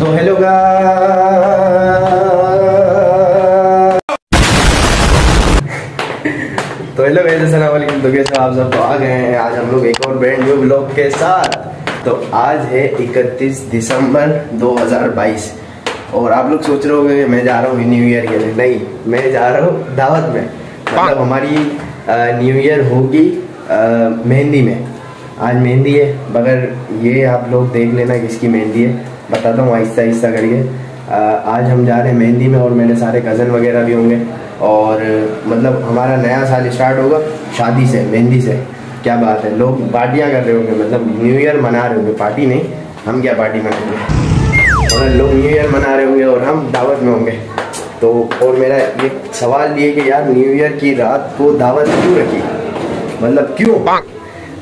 तो हेलो तो hello guys अस्सलाम वालेकुम तो कैसे आप सब? तो आ गए हैं आज हम लोग एक और ब्रांड न्यू ब्लॉग के साथ. तो आज है 31 दिसंबर 2022 और आप लोग सोच रहे होंगे मैं जा रहा हूँ न्यू ईयर के लिए. नहीं मैं जा रहा हूँ दावत में. मतलब हमारी न्यू ईयर होगी मेहंदी में. आज मेहंदी है मगर ये आप लोग देख लेना किसकी मेहंदी है. बताता हूँ आहिस्ता आहिस्ता करके अ, आज हम जा रहे हैं मेहंदी में और मेरे सारे कज़न वगैरह भी होंगे। और मतलब हमारा नया साल स्टार्ट होगा शादी से मेहंदी से। क्या बात है लोग पार्टियाँ कर रहे होंगे मतलब न्यू ईयर मना रहे होंगे। पार्टी नहीं हम क्या पार्टी मनाएँगे? और लोग न्यू ईयर मना रहे होंगे और हम दावत में होंगे। तो और मेरा ये सवाल ये कि यार न्यू ईयर की रात को दावत क्यों रखी? मतलब क्यों?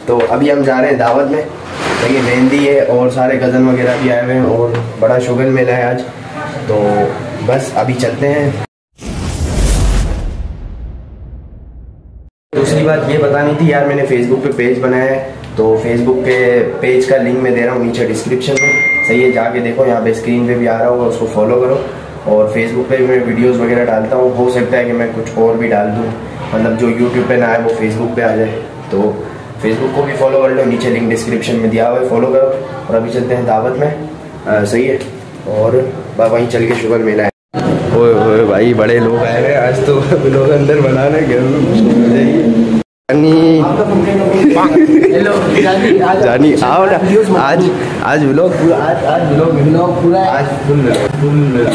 तो अभी हम जा रहे हैं दावत में। देखिए, मेहंदी है और सारे कज़न वगैरह भी आए हुए हैं और बड़ा शुगर मेला है आज। तो बस अभी चलते हैं। दूसरी बात ये बतानी थी, यार मैंने फेसबुक पे पेज बनाया है तो फेसबुक के पेज का लिंक मैं दे रहा हूँ नीचे डिस्क्रिप्शन में। सही है, जाके देखो, यहाँ पे स्क्रीन पे भी आ रहा होगा, उसको फॉलो करो। और फेसबुक पे भी मैं वीडियोस वगैरह डालता हूँ, हो सकता है कि मैं कुछ और भी डाल दूँ। मतलब जो यूट्यूब पे ना आए, वो फेसबुक पे आ जाए। तो फेसबुक को भी फॉलो कर लो नीचे लिंक डिस्क्रिप्शन में दिया हुआ है फॉलो करो और अभी चलते हैं दावत में। आ, सही है? और वहीं चल के शुगर मेला है। ओए ओए भाई बड़े लोग आए हैं। आज तो लोग अंदर बना रहे घर में मुश्किल हो। जाएगी जानी। जानी आओ ना। आज आज व्लॉग पूरा आज आज व्लॉग लोग पूरा आज full full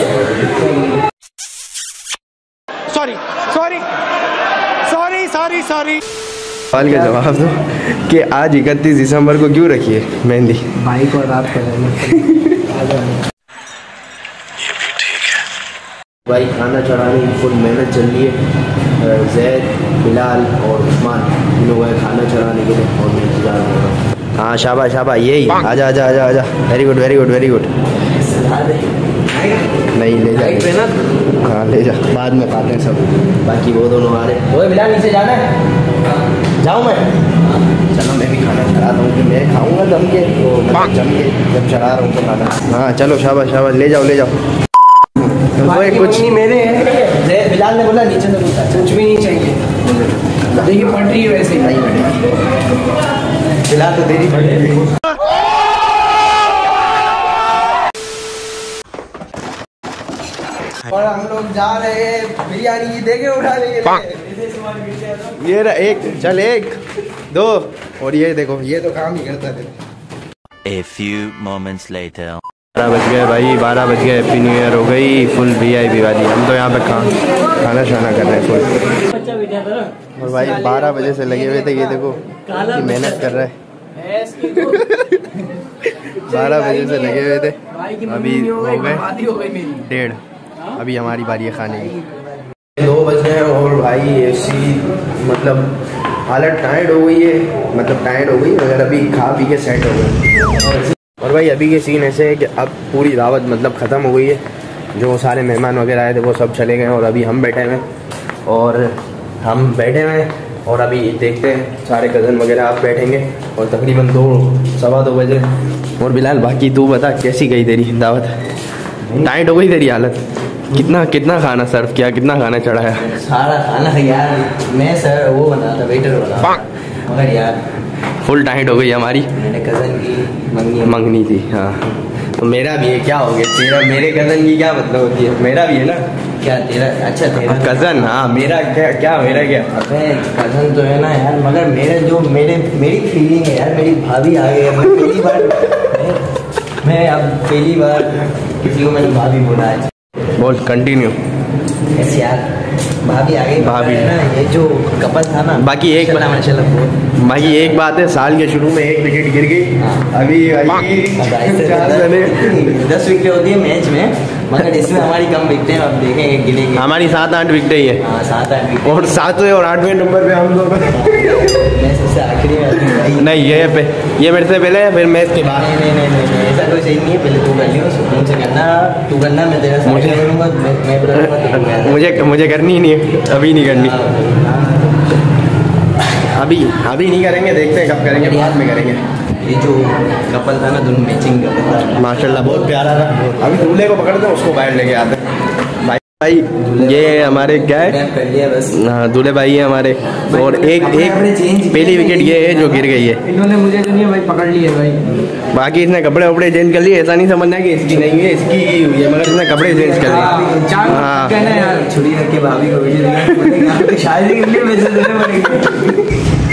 sorry sorry sorry sorry sorry सवाल का जवाब दो कि आज इकतीस दिसंबर को क्यों रखी है मेहंदी? भाई को रात कर भाई खाना चढ़ाने की फुल मेहनत चल रही है। जैद बिलाल और उस्मान इन लोगों है खाना चढ़ाने के लिए और मैं इंतज़ार कर रहा हूँ। हाँ शाबा शाबा यही। आजा आजा आजा आजा। Very good very good very good नहीं ले जा पे ना? हाँ ले जा बाद में खाते हैं सब। बाकी वो दोनों आ रहे ओए बिलाल नीचे जाना है? जाऊँ मैं? चलो मैं भी खाना चढ़ाता हूँ कि मैं खाऊँगा जम के तो मतलब जम के जब चढ़ा रहा हूँ तो खाना। हाँ चलो शाबाश शाबाश ले जाओ ले जाओ। ओए कुछ नहीं मेरे हैं। बिलाल ने बोला नीचे तो कुछ भी नहीं चाहिए। देखिए पढ़ रही है वैसे ही। फ़िलहाल तो तेरी पड़ी और हम लोग जा रहे हैं बिरयानी की देखे उठाने के लिए। ये रहा एक चल एक दो। और ये देखो ये तो काम ही करता है। A few moments later. बारह बज गए भाई बारह बज गए हैप्पी न्यू ईयर हो गई फुल वी आई पी वाली। हम तो यहाँ पे खा खाना शाना कर रहे हैं फुल और भाई बारह बजे से लगे हुए थे ये देखो मेहनत कर रहा है। बारह बजे से लगे हुए थे। अभी हो गए। डेढ़। अभी हमारी बारी है खाने की। दो बज गए और भाई ऐसी मतलब हालत टायर्ड हो गई है। मतलब टायर्ड हो गई मगर अभी खा पी के सेट हो गए। और भाई अभी के सीन ऐसे है कि अब पूरी दावत मतलब ख़त्म हो गई है। जो सारे मेहमान वगैरह आए थे वो सब चले गए और अभी हम बैठे हैं। और हम बैठे हैं और अभी देखते हैं सारे कज़न वगैरह आप बैठेंगे। और तकरीबन दो सवा दो बजे। और बिलाल बाकी तू बता कैसी गई तेरी दावत? टाइट हो गई तेरी हालत? कितना कितना खाना सर्व किया कितना खाना चढ़ाया? सारा खाना यार मैं सर वो बना था वेटर बना मगर यार फुल टाइट हो गई हमारी। मैंने कज़न की मंगी मंगनी थी हाँ। तो मेरा भी है क्या हो गया? तेरा मेरे कज़न की क्या मतलब होती है? मेरा भी है ना? क्या तेरा अच्छा तेरा कज़न हाँ मेरा क्या क्या मेरा क्या? अबे कज़न तो है ना यार मगर मेरे जो मेरे मेरी फीलिंग है यार मेरी भाभी आ गई है मैं पहली बार मैं, मैं अब पहली बार किसी को मैंने भाभी बोला है। बोल कंटिन्यू भाभी आ गई भाभी। ना ये जो कपल था ना बाकी एक- बाकी एक बात है साल के शुरू में एक विकेट गिर गई। हाँ। अभी दस विकेट होती है मैच में। मगर इसमें हमारी कम विकेटें अब देखेंगे गिरेंगे हमारी सात आठ विकेट ही है। हाँ सात आठ और सातवें और आठवें नंबर पे हम लोग। मैं सबसे आखिरी में हूँ नहीं ये पे ये मेरे से पहले फिर मैच के बाद। नहीं नहीं नहीं ऐसा कोई सही नहीं है पहले तू कर लियो सुकून से करना तू करना मैं तेरा मुझे- करूँगा मैं मैं करना। मुझे मुझे करनी ही नहीं है अभी नहीं करनी। हाँ, अभी अभी नहीं करेंगे देखते हैं कब करेंगे बाद में करेंगे। ये जो कपल था ना दोनों मैचिंग कपल। था माशाल्लाह बहुत प्यारा था। अभी दूल्हे को पकड़ते हैं उसको बाहर लेके आते हैं। भाई भाई ये हमारे क्या है? हाँ दूल्हे भाई है हमारे। और एक एक पहली विकेट ये है जो गिर गई है। इन्होंने मुझे तो नहीं भाई पकड़ लिए भाई। बाकी इसने कपड़े वपड़े चेंज कर लिए ऐसा नहीं समझना कि इसकी नहीं है इसकी ही हुई है मगर इसने कपड़े चेंज कर लिए। हाँ। कहना यार। छुरी रख के भाभी को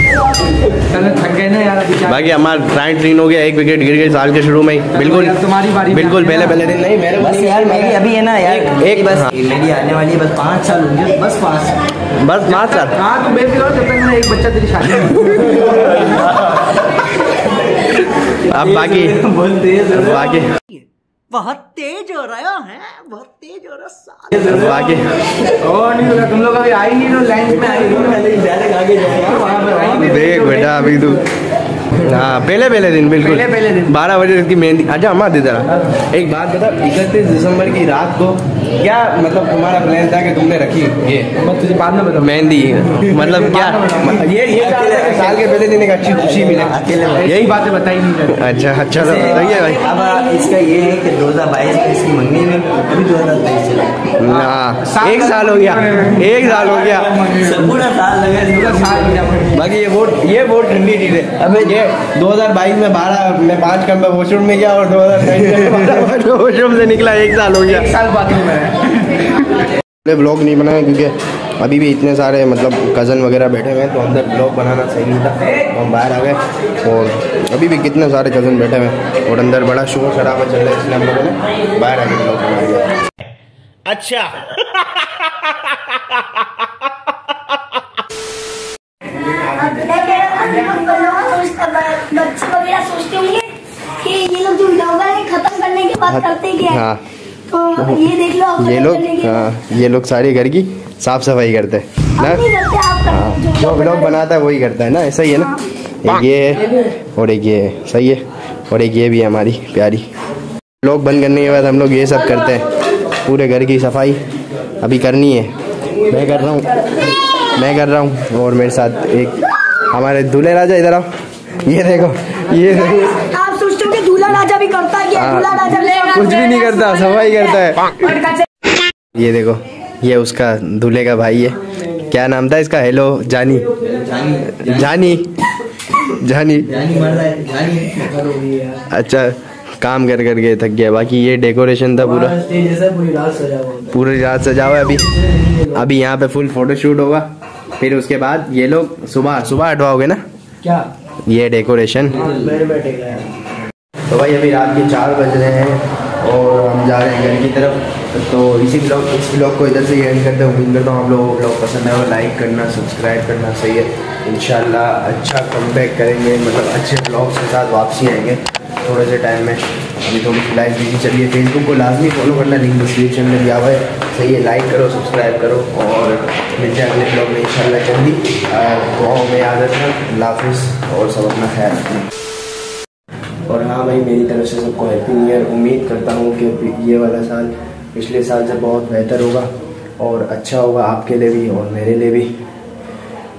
बाकी हमारा ट्राइन ट्रीन हो गया एक विकेट गिर गई साल के शुरू में ही बिल्कुल तुम्हारी बारी बिल्कुल पहले पहले दिन नहीं मेरे बस यार मेरी अभी है ना यार एक- एक- बस हाँ। मेरी आने वाली है बस पाँच साल होंगे बस पाँच साल बस पाँच साल हाँ तू बेफिक्र हो, जब तक मैं एक बच्चा तेरी शादी अब बाकी बोलते हैं बाकी बहुत तेज हो रहा है बहुत तेज हो रहा है आगे। और नहीं होगा तुम लोग अभी आई नहीं तो लाइन में आई डायरेक्ट आगे जाएगा वहाँ पर देख बेटा अभी तू हाँ पहले पहले दिन बिल्कुल। पहले पहले दिन। बारह बजे इसकी मेहंदी अच्छा अम्मा दे जरा एक बात बता इकतीस दिसंबर की रात को क्या मतलब तुम्हारा प्लान था कि तुमने रखी? ये। मैं तुझे बाद में बताऊँ। मेहंदी। मतलब क्या? ये ये रहा था कि साल के पहले दिन एक अच्छी खुशी मिले। अकेले यही बातें बताई नहीं अच्छा अच्छा तो सही है भाई। अब इसका ये है कि 2022 में इसकी मंगनी में अभी 2023 चला हाँ। एक साल हो गया। एक साल हो गया। पूरा साल लगा पूरा साल गया बाकी ये वोट ये वोट ठंडी चीज़ है। अबे ये 2022 में 12 में पाँच कम में वॉशरूम में गया और 2023 में वॉशरूम से निकला एक साल हो गया। एक साल बाकी में है ब्लॉग नहीं बनाया क्योंकि अभी भी इतने सारे मतलब कज़न वगैरह बैठे हुए हैं तो अंदर ब्लॉग बनाना सही नहीं था। तो हम बाहर आ गए और अभी भी कितने सारे कज़न बैठे हुए हैं और अंदर बड़ा शोर शराबा चल रहा है इसलिए हम लोगों ने बाहर आके ब्लॉग बना दिया बच्चे वगैरह सोचते होंगे कि ये लोग जो ब्लॉगर है खत्म करने के बाद करते क्या हाँ। तो ये देख लो ये लोग। हाँ ये लोग सारे घर की साफ़ सफ़ाई करते हैं ना? हाँ जो ब्लॉग बनाता है वही करता है ना ऐसा ही है ना? एक ये है और एक ये है सही है और एक ये भी है हमारी प्यारी। ब्लॉग बंद करने के बाद हम लोग ये सब करते हैं पूरे घर की सफ़ाई अभी करनी है। मैं कर रहा हूँ मैं कर रहा हूँ और मेरे साथ एक हमारे दूल्हे राजा इधर आओ। ये देखो ये देखो आप सोचते हो कि दूल्हा राजा भी करता है क्या हाँ। दूल्हा राजा भी कुछ भी नहीं करता सफ़ाई करता है। ये देखो ये उसका दूल्हे का भाई है। क्या नाम था इसका? हेलो जानी। जानी। जानी। जानी अच्छा काम कर कर गए थक गया। बाकी ये डेकोरेशन था पूरा। पूरी रात सजा हुआ है अभी। अभी यहाँ पे फुल फ़ोटो शूट होगा। फिर उसके बाद ये लोग सुबह सुबह हटवाओगे ना? क्या? ये डेकोरेशन तो भाई अभी रात के चार बज रहे हैं और हम जा रहे हैं घर की तरफ़। तो इसी ब्लॉग इस ब्लॉग को इधर से ही एंड करते हैं। उम्मीद करता हूँ आप लोगों को ब्लॉग पसंद है। और लाइक करना सब्सक्राइब करना सही है। इंशाल्लाह अच्छा कम करेंगे। मतलब अच्छे ब्लॉग्स के साथ वापसी आएँगे थोड़े से टाइम में। अभी थोड़ी सी लाइफ बिज़ी चलिए फेसबुक को लाजमी फॉलो करना। लिंक डिस्क्रिप्शन में दिया हुआ है। सही है लाइक करो सब्सक्राइब करो और मिलते हैं अगले ब्लॉग में। इन इंशाल्लाह जल्दी। दुआओं में याद अल्लाह हाफिज़ और सब अपना ख्याल रखना। हाँ भाई, मेरी तरफ़ से सबको हैप्पी न्यू ईयर उम्मीद करता हूँ कि ये वाला साल, पिछले साल से बहुत बेहतर होगा और अच्छा होगा आपके लिए भी और मेरे लिए भी।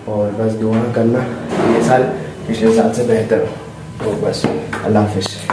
और बस दुआ करना, ये साल पिछले साल से बेहतर हो। तो बस, अल्लाह हाफिज़।